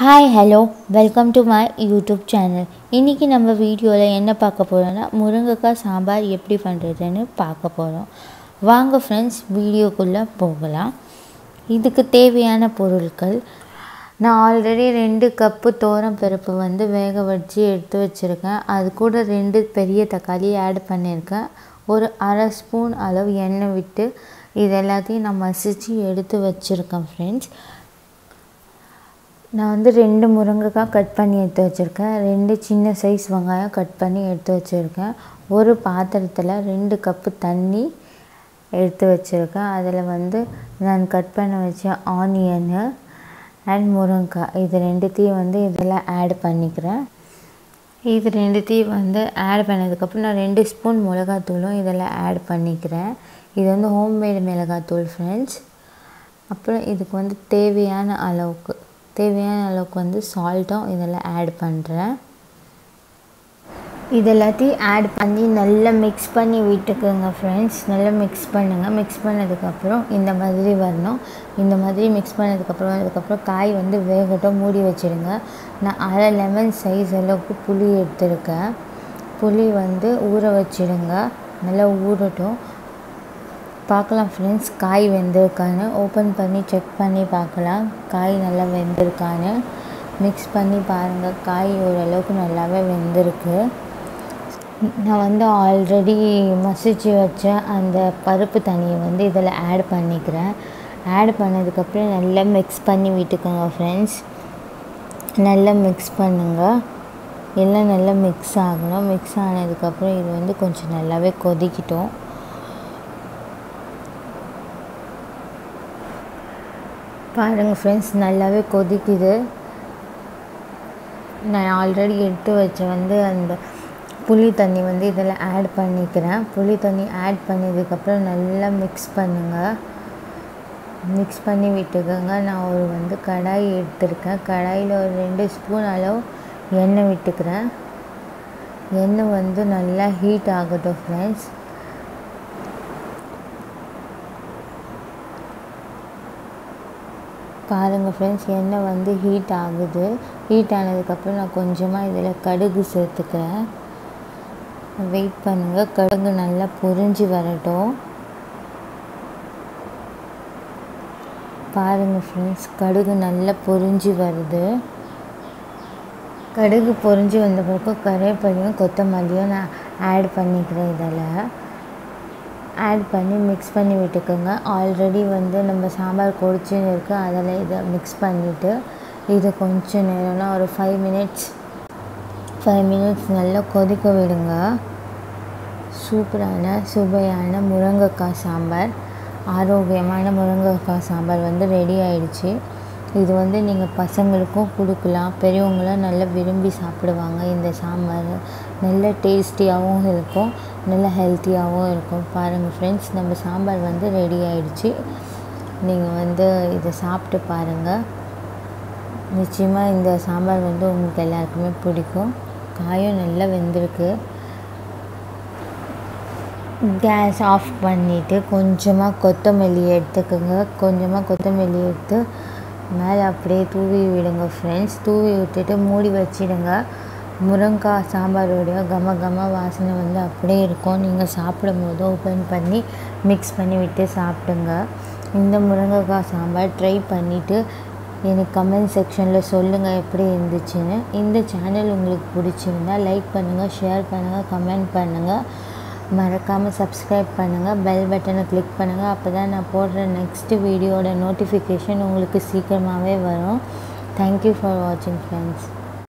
Hi hello welcome to my YouTube channel இன்றைக்கி நம்ம வீடியோவில் என்ன பார்க்க போகிறோன்னா முருங்கைக்காய் சாம்பார் எப்படி பண்ணுறதுன்னு பார்க்க போகிறோம் வாங்க ஃப்ரெண்ட்ஸ் வீடியோக்குள்ளே போகலாம். இதுக்கு தேவையான பொருட்கள். நான் ஆல்ரெடி ரெண்டு கப்பு தோரம் பருப்பு வந்து வேக வச்சு எடுத்து வச்சுருக்கேன். அது கூட ரெண்டு பெரிய தக்காளி ஆட் பண்ணியிருக்கேன் ஒரு அரை ஸ்பூன் அளவு எண்ணெய் விட்டு இது எல்லாத்தையும் நான் மசித்து எடுத்து வச்சுருக்கேன் ஃப்ரெண்ட்ஸ் நான் வந்து ரெண்டு முருங்கைக்காய் கட் பண்ணி எடுத்து வச்சுருக்கேன். ரெண்டு சின்ன சைஸ் வெங்காயம் கட் பண்ணி எடுத்து வச்சுருக்கேன். ஒரு பாத்திரத்தில் ரெண்டு கப்பு தண்ணி எடுத்து வச்சுருக்கேன். அதில் வந்து நான் கட் பண்ண வச்ச ஆனியனு அண்ட் முருங்கைக்காய். இது ரெண்டுத்தையும் வந்து இதில் ஆட் பண்ணிக்கிறேன். இது ரெண்டுத்தையும் வந்து ஆட் பண்ணதுக்கப்புறம் நான் ரெண்டு ஸ்பூன் மிளகாத்தூளும் இதில் ஆட் பண்ணிக்கிறேன். இது வந்து ஹோம்மேடு மிளகாத்தூள் ஃப்ரெண்ட்ஸ் அப்புறம் இதுக்கு வந்து தேவையான அளவுக்கு தேவையான அளவுக்கு வந்து சால்ட்டும் இதில் ஆட் பண்ணுறேன் இது எல்லாத்தையும் ஆட் பண்ணி நல்லா மிக்ஸ் பண்ணி விட்டுக்குங்க ஃப்ரெண்ட்ஸ் நல்லா மிக்ஸ் பண்ணுங்கள் மிக்ஸ் பண்ணதுக்கப்புறம் இந்த மாதிரி வரணும். இந்த மாதிரி மிக்ஸ் பண்ணதுக்கப்புறம் அதுக்கப்புறம் காய் வந்து வேகட்டும். மூடி வச்சுடுங்க. நான் அரை லெமன் சைஸ் அளவுக்கு புளி எடுத்திருக்கேன். புளி வந்து ஊற வச்சிடுங்க. நல்லா ஊறட்டும். பார்க்கலாம் ஃப்ரெண்ட்ஸ் காய் வெந்திருக்கான்னு ஓப்பன் பண்ணி செக் பண்ணி பார்க்கலாம். காய் நல்லா வெந்திருக்கான்னு மிக்ஸ் பண்ணி பாருங்கள் காய் ஓரளவுக்கு நல்லாவே வெந்திருக்கு. நான் வந்து ஆல்ரெடி மசிச்சு வச்ச அந்த பருப்பு தண்ணியை வந்து இதில் ஆட் பண்ணிக்கிறேன். ஆட் பண்ணதுக்கப்புறம் நல்லா மிக்ஸ் பண்ணி விட்டுக்கோங்க ஃப்ரெண்ட்ஸ் நல்லா மிக்ஸ் பண்ணுங்கள் எல்லாம் நல்லா மிக்ஸ் ஆகணும். மிக்ஸ் ஆனதுக்கப்புறம் இது வந்து கொஞ்சம் நல்லாவே கொதிக்கிட்டோம். பாருங்கள் ஃப்ரெண்ட்ஸ் நல்லாவே கொதிக்குது. நான் ஆல்ரெடி எடுத்து வச்ச வந்து அந்த புளி தண்ணி வந்து இதில் ஆட் பண்ணிக்கிறேன். புளி தண்ணி ஆட் பண்ணதுக்கப்புறம் நல்லா மிக்ஸ் பண்ணுங்கள் மிக்ஸ் பண்ணி விட்டுக்கோங்க. நான் ஒரு வந்து கடாய் எடுத்திருக்கேன். கடாயில் ஒரு ரெண்டு ஸ்பூன் அளவு எண்ணெய் விட்டுக்கிறேன். எண்ணெய் வந்து நல்லா ஹீட் ஆகட்டும் ஃப்ரெண்ட்ஸ் பாருங்கள் ஃப்ரெண்ட்ஸ் எண்ணெய் வந்து ஹீட் ஆகுது. ஹீட் ஆனதுக்கப்புறம் நான் கொஞ்சமாக இதில் கடுகு சேர்த்துக்கிறேன். வெயிட் பண்ணுங்கள் கடுகு நல்லா பொரிஞ்சு வரட்டும். பாருங்கள் ஃப்ரெண்ட்ஸ் கடுகு நல்லா பொரிஞ்சு வருது. கடுகு பொரிஞ்சு வந்த பிறகு கருவேப்பிலையும் கொத்தமல்லியும் நான் ஆட் பண்ணிக்கிறேன் இதில். ஆட் பண்ணி மிக்ஸ் பண்ணி விட்டுக்கோங்க. ஆல்ரெடி வந்து நம்ம சாம்பார் கொடிச்சுன்னு இருக்குது அதில் இதை மிக்ஸ் பண்ணிவிட்டு இது கொஞ்சம் நேரம்னா ஒரு ஃபைவ் மினிட்ஸ் ஃபைவ் மினிட்ஸ் நல்லா கொதிக்க விடுங்க. சூப்பரான சுவையான முருங்கைக்காய் சாம்பார். ஆரோக்கியமான முருங்கைக்காய் சாம்பார் வந்து ரெடி ஆயிடுச்சு. இது வந்து நீங்கள் பசங்களுக்கும் கொடுக்கலாம். பெரியவங்களாம் நல்லா விரும்பி சாப்பிடுவாங்க. இந்த சாம்பார் நல்ல டேஸ்டியாகவும் இருக்கும். நல்ல ஹெல்த்தியாகவும் இருக்கும். பாருங்கள் ஃப்ரெண்ட்ஸ் நம்ம சாம்பார் வந்து ரெடி ஆயிடுச்சு. நீங்கள் வந்து இதை சாப்பிட்டு பாருங்கள் நிச்சயமாக இந்த சாம்பார் வந்து உங்களுக்கு எல்லாருக்குமே பிடிக்கும். காயும் நல்லா வெந்திருக்கு. கேஸ் ஆஃப் பண்ணிவிட்டு கொஞ்சமாக கொத்தமல்லி எடுத்துக்கோங்க. கொஞ்சமாக கொத்தமல்லி எடுத்து மேலே அப்படியே தூவி விடுங்க ஃப்ரெண்ட்ஸ் தூவி விட்டுட்டு மூடி வச்சிடுங்க. முருங்காய் சாம்பாரோடைய கம கம வாசனை வந்து அப்படியே இருக்கும். நீங்கள் சாப்பிடும் போது ஓப்பன் பண்ணி மிக்ஸ் பண்ணி விட்டு சாப்பிடுங்க. இந்த முருங்கைக்காய் சாம்பார் ட்ரை பண்ணிவிட்டு எனக்கு கமெண்ட் செக்ஷனில் சொல்லுங்கள் எப்படி இருந்துச்சுன்னு. இந்த சேனல் உங்களுக்கு பிடிச்சிருந்தா லைக் பண்ணுங்கள் ஷேர் பண்ணுங்கள் கமெண்ட் பண்ணுங்கள் மறக்காமல் சப்ஸ்கிரைப் பண்ணுங்கள் பெல் பட்டனை கிளிக் பண்ணுங்கள் அப்போ தான் நான் போடுற நெக்ஸ்ட் வீடியோட நோட்டிஃபிகேஷன் உங்களுக்கு சீக்கிரமாகவே வரும். தேங்க்யூ ஃபார் வாட்சிங் ஃப்ரெண்ட்ஸ்